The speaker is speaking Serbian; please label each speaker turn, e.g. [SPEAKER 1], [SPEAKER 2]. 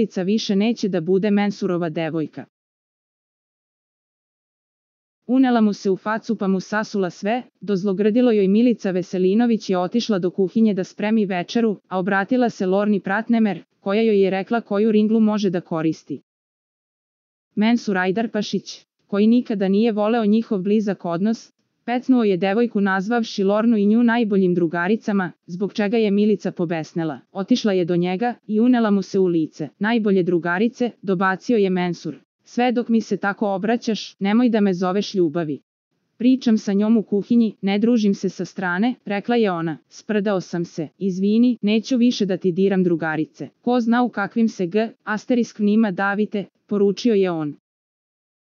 [SPEAKER 1] Milica više neće da bude mensurova devojka. Unela mu se u facu pa mu sasula sve, dozlogrdilo joj Milica Veselinović je otišla do kuhinje da spremi večeru, a obratila se Lorni Pratnemer, koja joj je rekla koju ringlu može da koristi. Mensur Ajdarpašić, koji nikada nije voleo njihov blizak odnos, pecnuo je devojku nazvavši Lornu i nju najboljim drugaricama, zbog čega je Milica pobesnela. Otišla je do njega i unela mu se u lice. Najbolje drugarice, dobacio je Mensur. Sve dok mi se tako obraćaš, nemoj da me zoveš ljubavi. Pričam sa njom u kuhinji, ne družim se sa strane, rekla je ona. Sprdao sam se, izvini, neću više da ti diram drugarice. Ko zna u kakvim se g, asterisk nima davite, poručio je on.